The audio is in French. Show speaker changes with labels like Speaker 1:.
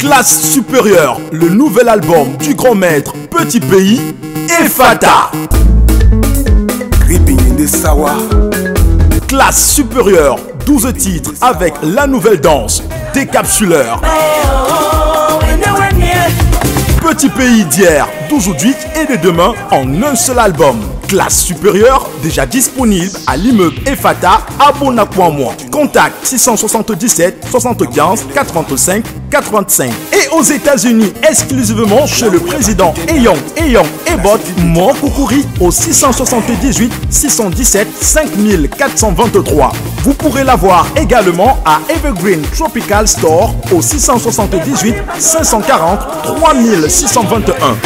Speaker 1: Classe supérieure, le nouvel album du grand maître Petit Pays, Efata. Classe supérieure, 12 titres avec la nouvelle danse, Décapsuleur. Petit pays d'hier, d'aujourd'hui et de demain en un seul album. Classe supérieure, déjà disponible à l'immeuble EFATA à Bonapoint. Contact 677 75 85 85. Et aux États-Unis, exclusivement chez le président Eyong Eyong Ebot Monkoukouri au 678 617 5423. Vous pourrez l'avoir également à Evergreen Tropical Store au 678 540 3621.